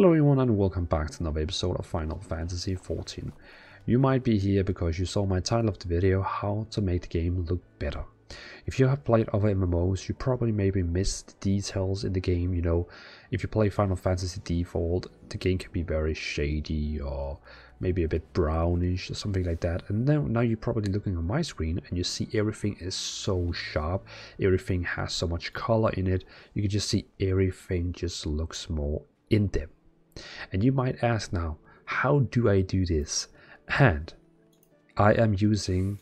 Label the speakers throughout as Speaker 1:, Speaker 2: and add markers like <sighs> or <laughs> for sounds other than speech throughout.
Speaker 1: Hello everyone and welcome back to another episode of Final Fantasy XIV. You might be here because you saw my title of the video, how to make the game look better. If you have played other MMOs, you probably maybe missed details in the game, you know, if you play Final Fantasy Default, the game can be very shady or maybe a bit brownish or something like that. And now, now you're probably looking on my screen and you see everything is so sharp, everything has so much color in it, you can just see everything just looks more in-depth. And you might ask now, how do I do this? And I am using,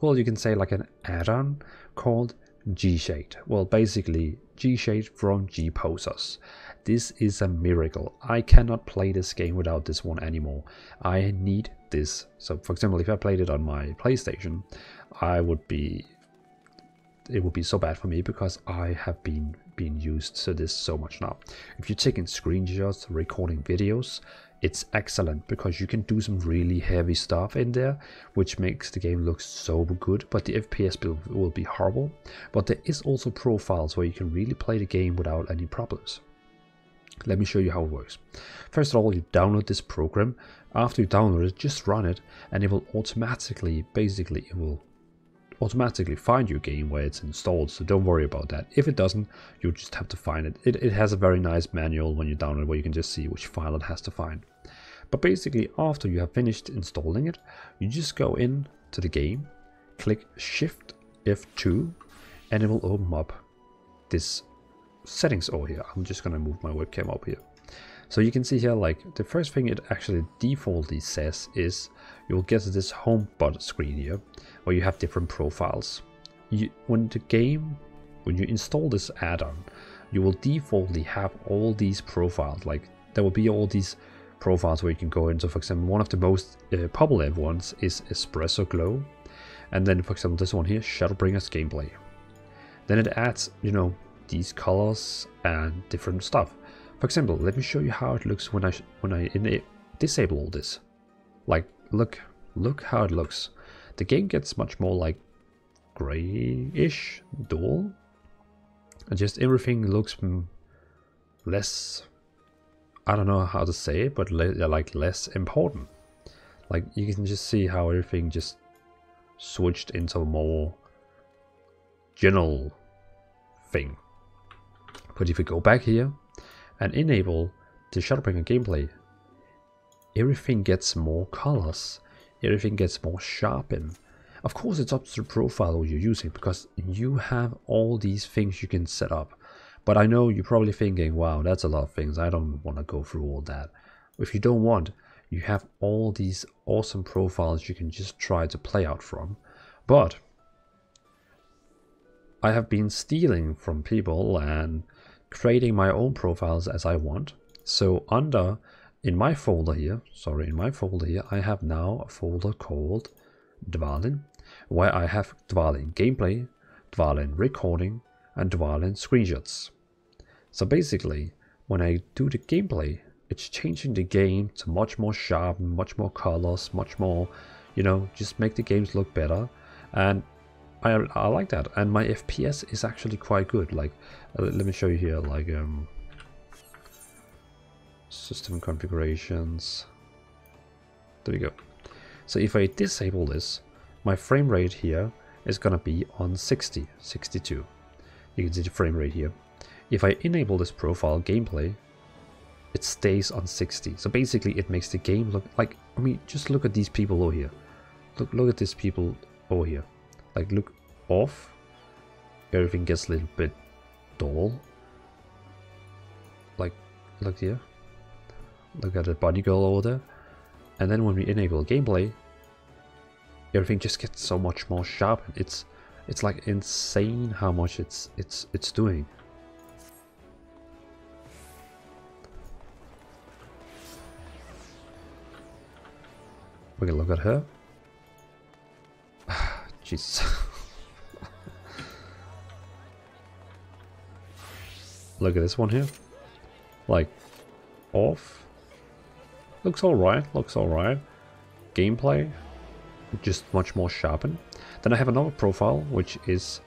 Speaker 1: well, you can say like an add-on called G-Shade. Well, basically G-Shade from G-Posers. This is a miracle. I cannot play this game without this one anymore. I need this. So for example, if I played it on my PlayStation, I would be it would be so bad for me because I have been being used to this so much now. If you're taking screenshots, recording videos, it's excellent because you can do some really heavy stuff in there, which makes the game look so good, but the FPS will, will be horrible. But there is also profiles where you can really play the game without any problems. Let me show you how it works. First of all, you download this program. After you download it, just run it and it will automatically, basically, it will automatically find your game where it's installed, so don't worry about that. If it doesn't, you just have to find it. it. It has a very nice manual when you download where you can just see which file it has to find. But basically, after you have finished installing it, you just go in to the game, click Shift F2, and it will open up this settings over here. I'm just gonna move my webcam up here. So you can see here, like the first thing it actually defaultly says is you'll get this home button screen here where you have different profiles. You, when the game, when you install this add-on, you will defaultly have all these profiles. Like there will be all these profiles where you can go into. For example, one of the most uh, popular ones is Espresso Glow, and then for example this one here, Shadowbringers Gameplay. Then it adds, you know, these colors and different stuff. For example, let me show you how it looks when I when I disable all this. Like, look, look how it looks. The game gets much more like grayish, dull, and just everything looks less. I don't know how to say it, but like less important. Like you can just see how everything just switched into a more general thing. But if we go back here and enable the Shadowbringer gameplay, everything gets more colors, everything gets more sharpened. Of course, it's up to the profile you're using because you have all these things you can set up. But I know you're probably thinking, wow, that's a lot of things. I don't want to go through all that. If you don't want, you have all these awesome profiles you can just try to play out from. But I have been stealing from people and creating my own profiles as I want. So under, in my folder here, sorry, in my folder here, I have now a folder called Dvalin, where I have Dvalin gameplay, Dvalin recording, and Dvalin screenshots. So basically, when I do the gameplay, it's changing the game to much more sharp, much more colors, much more, you know, just make the games look better. And I, I like that and my FPS is actually quite good like uh, let me show you here like um, system configurations. There we go. So if I disable this my frame rate here is gonna be on 60 62 you can see the frame rate here. If I enable this profile gameplay it stays on 60 so basically it makes the game look like I mean just look at these people over here. Look look at these people over here. Like look off. Everything gets a little bit dull. Like look here look at the bunny girl over there. And then when we enable gameplay everything just gets so much more sharp. It's it's like insane how much it's it's it's doing. We can look at her. <sighs> Jesus. <laughs> Look at this one here. Like, off. Looks alright, looks alright. Gameplay, just much more sharpened. Then I have another profile, which is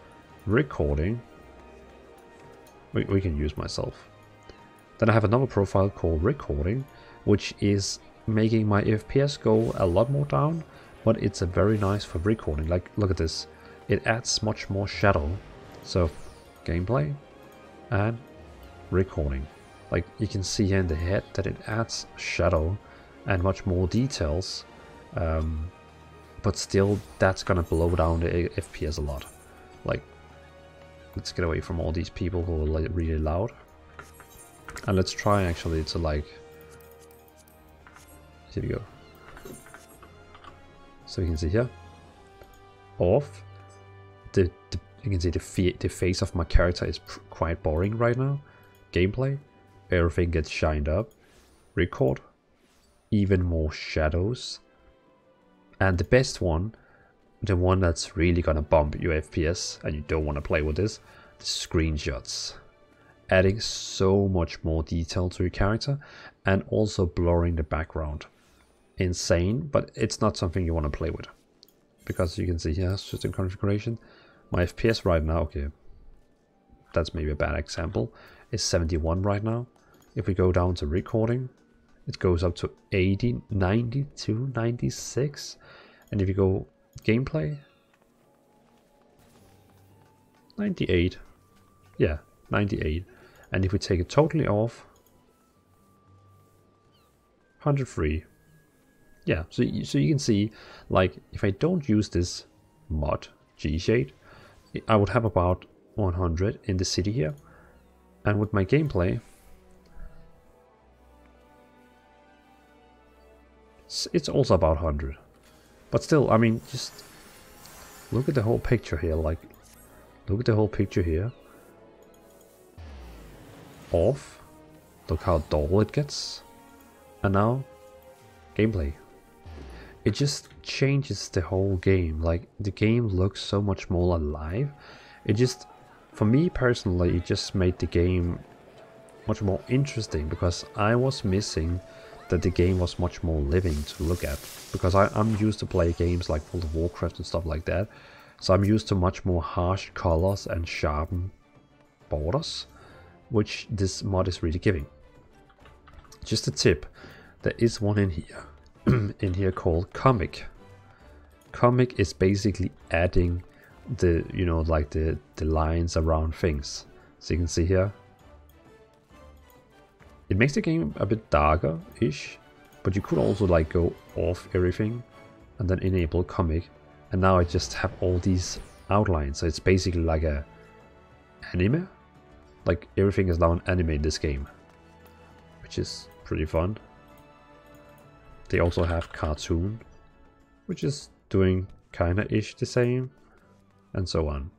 Speaker 1: recording. We, we can use myself. Then I have another profile called recording, which is making my FPS go a lot more down, but it's a very nice for recording. Like, look at this. It adds much more shadow. So, gameplay and recording. Like, you can see here in the head that it adds shadow and much more details. Um, but still, that's gonna blow down the FPS a lot. Like, let's get away from all these people who are like really loud. And let's try actually to like here we go. So you can see here, off. The, the you can see the the face of my character is quite boring right now. Gameplay, everything gets shined up. Record, even more shadows. And the best one, the one that's really gonna bump your FPS and you don't want to play with this, the screenshots adding so much more detail to your character and also blurring the background. Insane, but it's not something you want to play with. Because you can see here, system configuration, my FPS right now, okay, that's maybe a bad example, is 71 right now. If we go down to recording, it goes up to 80, 92, 96. And if you go gameplay, 98. Yeah, 98. And if we take it totally off, 103. Yeah, so, so you can see, like, if I don't use this mod, G-Shade, I would have about 100 in the city here. And with my gameplay, it's also about 100. But still, I mean, just look at the whole picture here, like, look at the whole picture here off. Look how dull it gets. And now, gameplay. It just changes the whole game. Like, the game looks so much more alive. It just, for me personally, it just made the game much more interesting because I was missing that the game was much more living to look at. Because I, am used to play games like World of Warcraft and stuff like that. So I'm used to much more harsh colors and sharpened borders which this mod is really giving. Just a tip, there is one in here, <clears throat> in here called comic. Comic is basically adding the, you know, like the, the lines around things. So you can see here, it makes the game a bit darker-ish, but you could also like go off everything and then enable comic. And now I just have all these outlines. So it's basically like a anime like everything is now an anime in this game, which is pretty fun. They also have cartoon, which is doing kinda ish the same, and so on.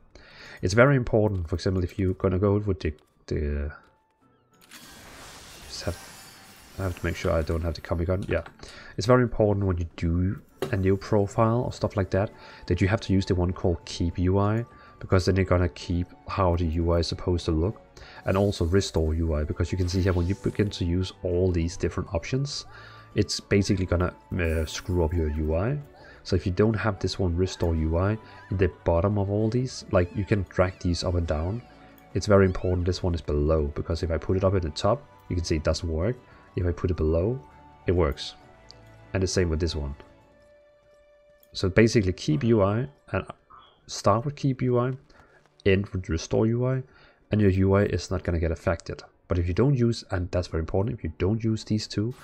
Speaker 1: It's very important, for example, if you're gonna go with the, the just have I have to make sure I don't have the Comic Con. Yeah, it's very important when you do a new profile or stuff like that that you have to use the one called Keep UI because then you're gonna keep how the UI is supposed to look and also restore UI because you can see here when you begin to use all these different options it's basically gonna uh, screw up your UI so if you don't have this one restore UI in the bottom of all these like you can drag these up and down. It's very important this one is below because if I put it up at the top you can see it doesn't work if I put it below it works and the same with this one so basically keep UI and start with keep UI, end with restore UI, and your UI is not going to get affected. But if you don't use, and that's very important, if you don't use these two,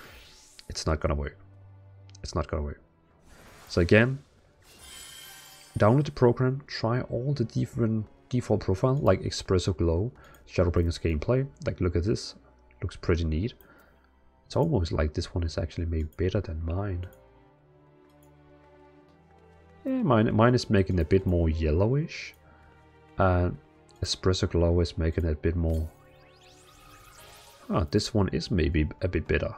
Speaker 1: it's not going to work. It's not going to work. So again, download the program, try all the different default profile like Espresso Glow, Shadowbringers gameplay. Like look at this, looks pretty neat. It's almost like this one is actually made better than mine. Yeah, mine, mine is making a bit more yellowish. And Espresso Glow is making it a bit more... Ah, this one is maybe a bit better.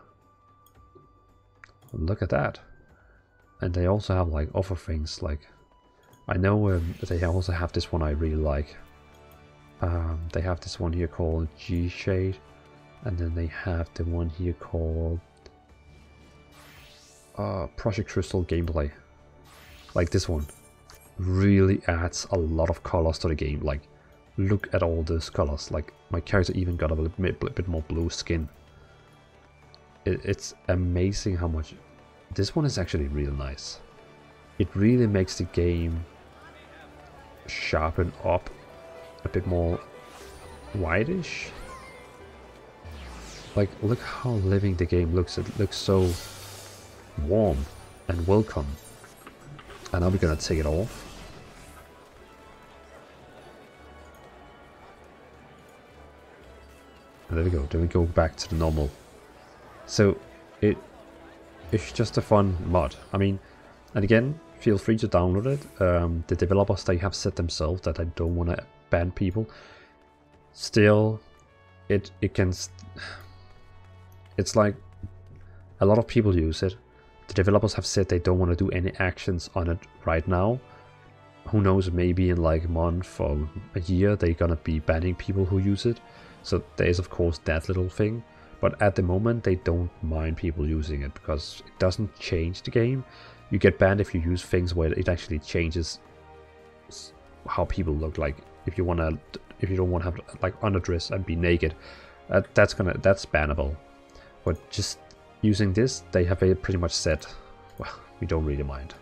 Speaker 1: Look at that. And they also have like other things like... I know um, they also have this one I really like. Um, they have this one here called G-Shade. And then they have the one here called... Uh, Project Crystal Gameplay like this one really adds a lot of colors to the game like look at all those colors. Like my character even got a bit, bit more blue skin. It, it's amazing how much. This one is actually real nice. It really makes the game sharpen up a bit more whitish. Like, look how living the game looks. It looks so warm and welcome. And now we're gonna take it off. And there we go. Then we go back to the normal. So it it's just a fun mod. I mean, and again, feel free to download it. Um, the developers they have said themselves that I don't want to ban people. Still, it it can. It's like a lot of people use it. The developers have said they don't want to do any actions on it right now. Who knows? Maybe in like a month or a year they're gonna be banning people who use it. So there is of course that little thing. But at the moment they don't mind people using it because it doesn't change the game. You get banned if you use things where it actually changes how people look like. If you wanna, if you don't want to have like underdress and be naked, uh, that's gonna that's bannable. But just using this, they have a pretty much said, well, we don't really mind.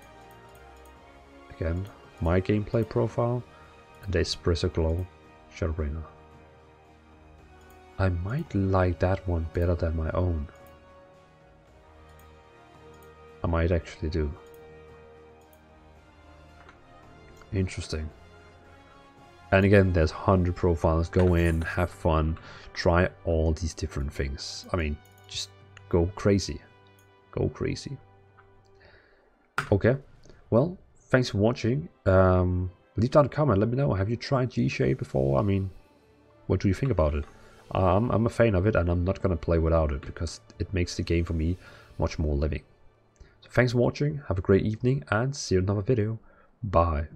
Speaker 1: Again, my gameplay profile and Espresso Glow Shadowbringer. I might like that one better than my own. I might actually do. Interesting. And again, there's 100 profiles. Go in, have fun, try all these different things. I mean, just go crazy. Go crazy. Okay, well, thanks for watching. Um, leave down a comment, let me know. Have you tried G-Shade before? I mean, what do you think about it? Um, I'm a fan of it and I'm not going to play without it because it makes the game for me much more living. So thanks for watching, have a great evening and see you in another video. Bye.